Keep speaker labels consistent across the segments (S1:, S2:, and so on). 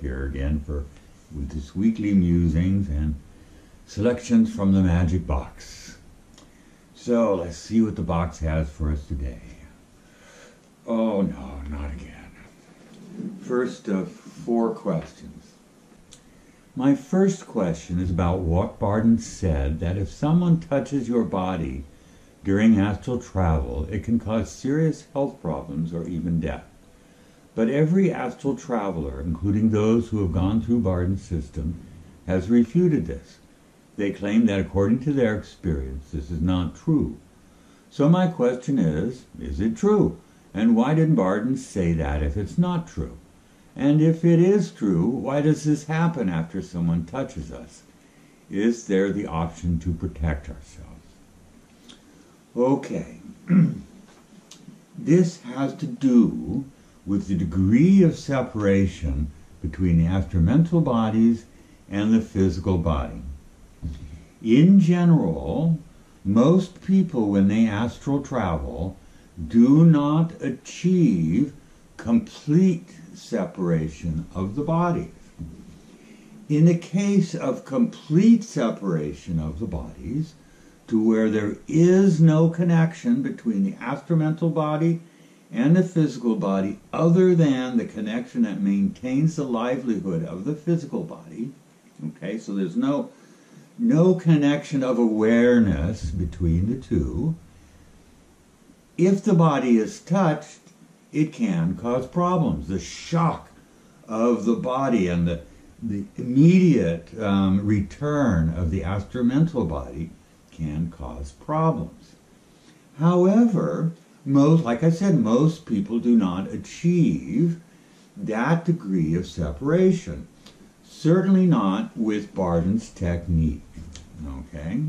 S1: Here again for with his weekly musings and selections from the magic box. So let's see what the box has for us today. Oh no, not again. First of four questions. My first question is about what Bardon said that if someone touches your body during astral travel, it can cause serious health problems or even death. But every astral traveler, including those who have gone through Bardon's system, has refuted this. They claim that according to their experience, this is not true. So my question is, is it true? And why did Bardon say that if it's not true? And if it is true, why does this happen after someone touches us? Is there the option to protect ourselves? Okay. this has to do with the degree of separation between the astramental bodies and the physical body. In general, most people, when they astral travel, do not achieve complete separation of the bodies. In the case of complete separation of the bodies, to where there is no connection between the astramental body and the physical body other than the connection that maintains the livelihood of the physical body. Okay, so there's no no connection of awareness between the two. If the body is touched, it can cause problems. The shock of the body and the, the immediate um, return of the astramental body can cause problems. However, most, like I said, most people do not achieve that degree of separation. Certainly not with Bardon's technique. Okay?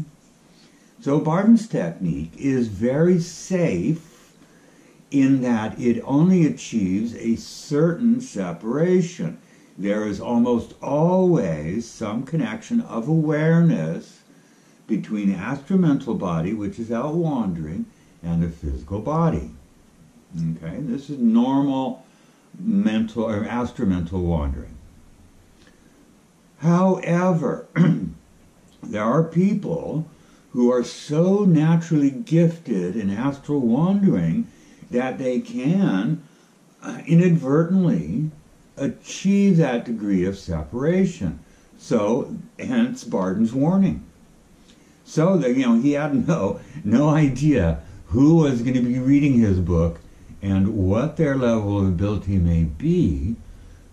S1: So Bardon's technique is very safe in that it only achieves a certain separation. There is almost always some connection of awareness between the astramental body, which is out wandering, and the physical body. Okay, this is normal mental or astramental wandering. However, there are people who are so naturally gifted in astral wandering that they can uh, inadvertently achieve that degree of separation. So, hence Bardon's warning. So that you know he had no no idea who was going to be reading his book and what their level of ability may be.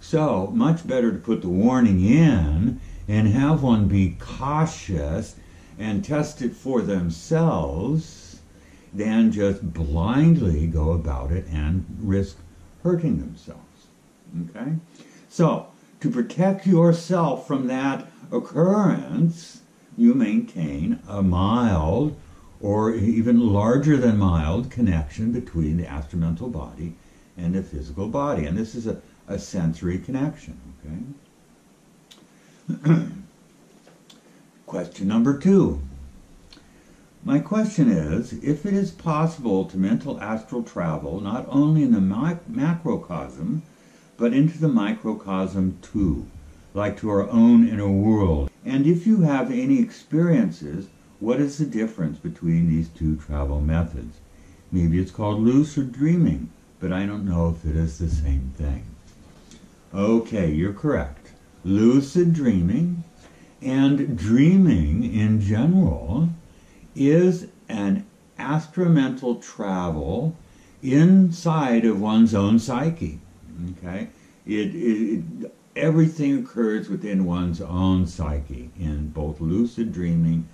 S1: So, much better to put the warning in and have one be cautious and test it for themselves than just blindly go about it and risk hurting themselves. Okay? So, to protect yourself from that occurrence, you maintain a mild or even larger than mild connection between the astramental body and the physical body. And this is a, a sensory connection. Okay. question number two. My question is if it is possible to mental astral travel not only in the macrocosm, but into the microcosm too, like to our own inner world. And if you have any experiences what is the difference between these two travel methods? Maybe it's called lucid dreaming, but I don't know if it is the same thing. Okay, you're correct. Lucid dreaming and dreaming in general is an astramental travel inside of one's own psyche. Okay? It, it, it, everything occurs within one's own psyche in both lucid dreaming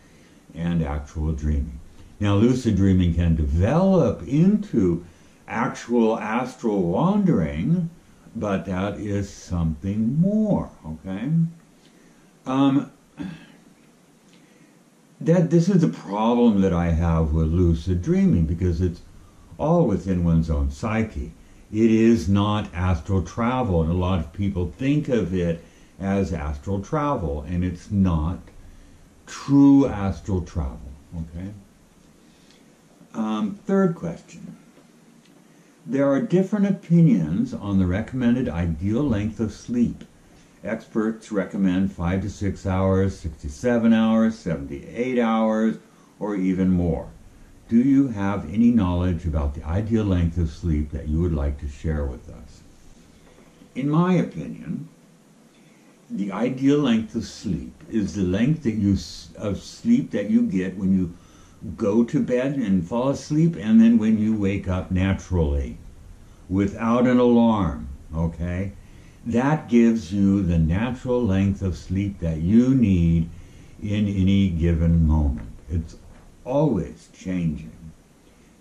S1: and actual dreaming. Now, lucid dreaming can develop into actual astral wandering, but that is something more, okay? Um, that this is the problem that I have with lucid dreaming because it's all within one's own psyche. It is not astral travel, and a lot of people think of it as astral travel, and it's not true astral travel. Okay. Um, third question. There are different opinions on the recommended ideal length of sleep, Experts recommend five to six hours, 67 hours, 78 hours, or even more. Do you have any knowledge about the ideal length of sleep that you would like to share with us? In my opinion, the ideal length of sleep is the length that you of sleep that you get when you go to bed and fall asleep and then when you wake up naturally without an alarm, okay? That gives you the natural length of sleep that you need in any given moment. It's always changing.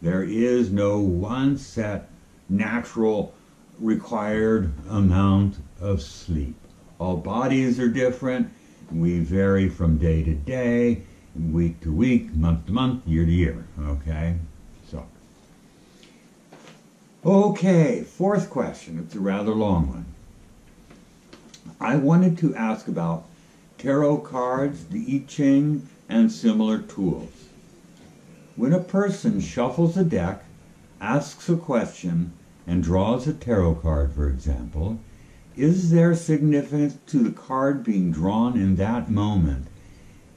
S1: There is no one set natural required amount of sleep. All bodies are different. We vary from day to day, week to week, month to month, year to year. Okay? So. Okay, fourth question. It's a rather long one. I wanted to ask about tarot cards, the I Ching, and similar tools. When a person shuffles a deck, asks a question, and draws a tarot card, for example, is there significance to the card being drawn in that moment,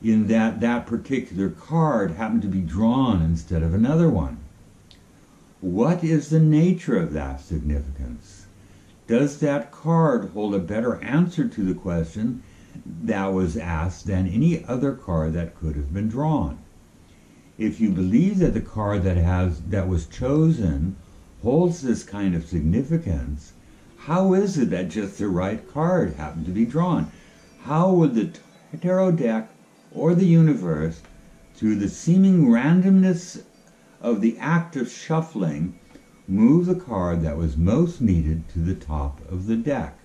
S1: in that that particular card happened to be drawn instead of another one? What is the nature of that significance? Does that card hold a better answer to the question that was asked than any other card that could have been drawn? If you believe that the card that has that was chosen holds this kind of significance, how is it that just the right card happened to be drawn? How would the tarot deck or the universe, through the seeming randomness of the act of shuffling, move the card that was most needed to the top of the deck.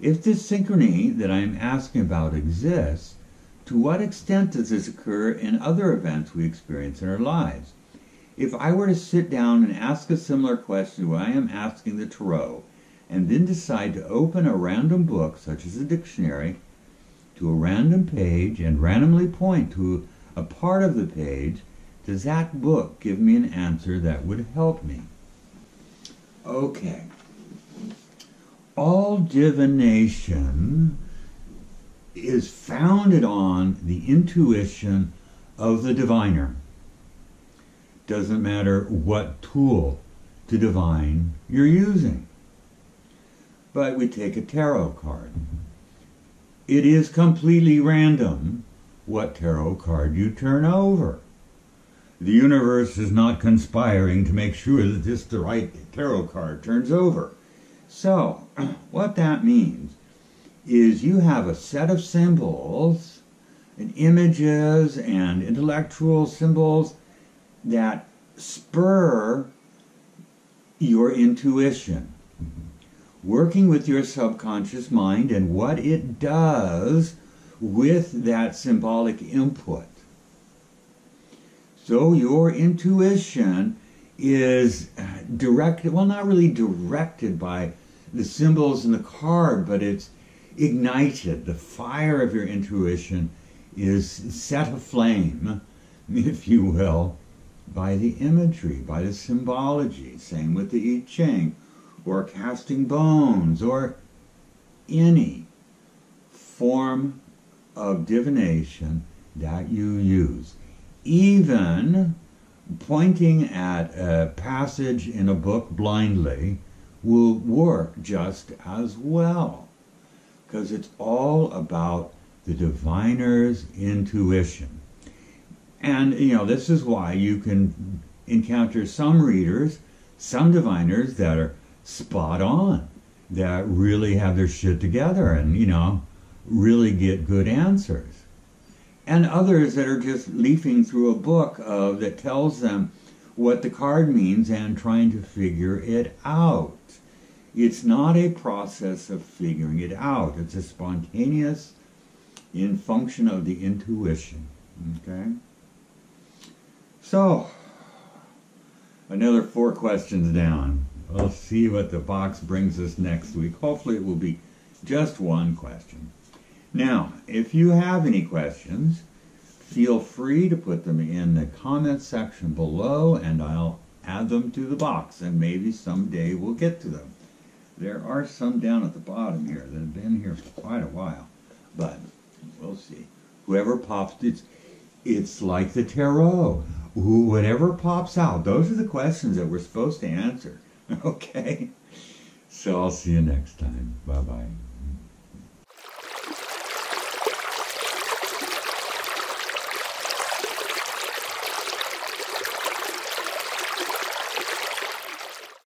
S1: If this synchrony that I am asking about exists, to what extent does this occur in other events we experience in our lives? If I were to sit down and ask a similar question to what I am asking the tarot, and then decide to open a random book, such as a dictionary, to a random page and randomly point to a part of the page does that book give me an answer that would help me? Okay. All divination is founded on the intuition of the diviner. Doesn't matter what tool to divine you're using. But we take a tarot card. It is completely random what tarot card you turn over the universe is not conspiring to make sure that this the right tarot card turns over. So, what that means is you have a set of symbols and images and intellectual symbols that spur your intuition. Working with your subconscious mind and what it does with that symbolic input. So your intuition is directed, well, not really directed by the symbols in the card, but it's ignited. The fire of your intuition is set aflame, if you will, by the imagery, by the symbology. Same with the I Ching, or casting bones, or any form of divination that you use even pointing at a passage in a book blindly will work just as well because it's all about the diviner's intuition. And, you know, this is why you can encounter some readers, some diviners that are spot on, that really have their shit together and, you know, really get good answers and others that are just leafing through a book uh, that tells them what the card means and trying to figure it out. It's not a process of figuring it out. It's a spontaneous in function of the intuition. Okay? So, another four questions down. We'll see what the box brings us next week. Hopefully it will be just one question. Now, if you have any questions, feel free to put them in the comment section below and I'll add them to the box and maybe someday we'll get to them. There are some down at the bottom here that have been here for quite a while, but we'll see. Whoever pops, it's it's like the tarot. Whatever pops out, those are the questions that we're supposed to answer. Okay? So I'll see you next time. Bye bye.